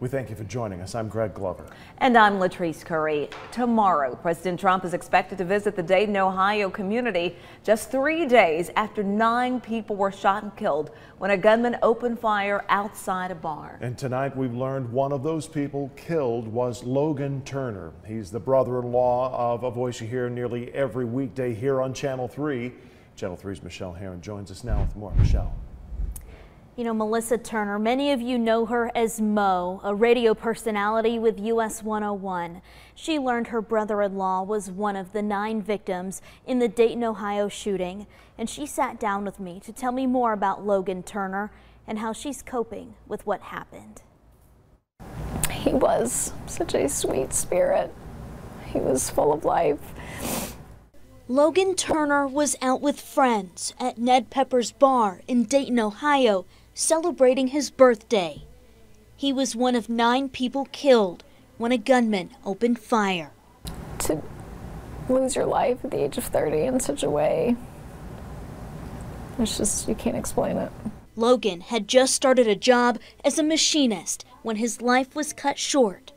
We thank you for joining us. I'm Greg Glover. And I'm Latrice Currie. Tomorrow, President Trump is expected to visit the Dayton, Ohio community just three days after nine people were shot and killed when a gunman opened fire outside a bar. And tonight we've learned one of those people killed was Logan Turner. He's the brother-in-law of a voice you hear nearly every weekday here on Channel 3. Channel 3's Michelle Herron joins us now with more. Michelle. You know, Melissa Turner, many of you know her as Mo, a radio personality with US 101. She learned her brother-in-law was one of the nine victims in the Dayton, Ohio shooting, and she sat down with me to tell me more about Logan Turner and how she's coping with what happened. He was such a sweet spirit. He was full of life. Logan Turner was out with friends at Ned Pepper's Bar in Dayton, Ohio celebrating his birthday. He was one of nine people killed when a gunman opened fire. To lose your life at the age of 30 in such a way, it's just, you can't explain it. Logan had just started a job as a machinist when his life was cut short.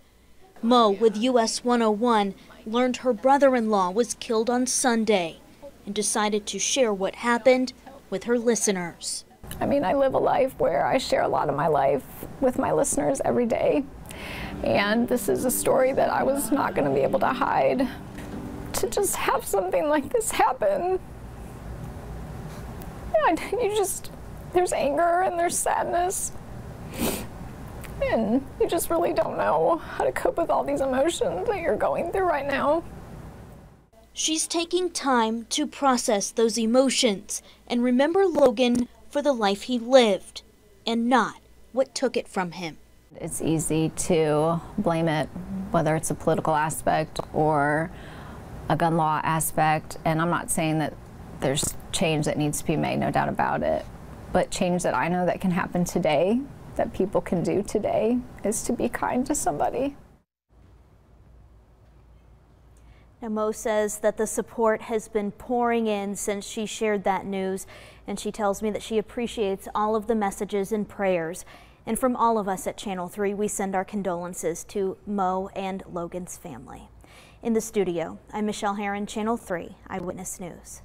Mo with US 101 learned her brother-in-law was killed on Sunday and decided to share what happened with her listeners. I mean, I live a life where I share a lot of my life with my listeners every day. And this is a story that I was not going to be able to hide. To just have something like this happen, yeah, you just, there's anger and there's sadness. And you just really don't know how to cope with all these emotions that you're going through right now. She's taking time to process those emotions and remember Logan for the life he lived and not what took it from him. It's easy to blame it, whether it's a political aspect or a gun law aspect. And I'm not saying that there's change that needs to be made, no doubt about it. But change that I know that can happen today, that people can do today, is to be kind to somebody. Now, Mo says that the support has been pouring in since she shared that news, and she tells me that she appreciates all of the messages and prayers. And from all of us at Channel 3, we send our condolences to Mo and Logan's family. In the studio, I'm Michelle Herron, Channel 3 Eyewitness News.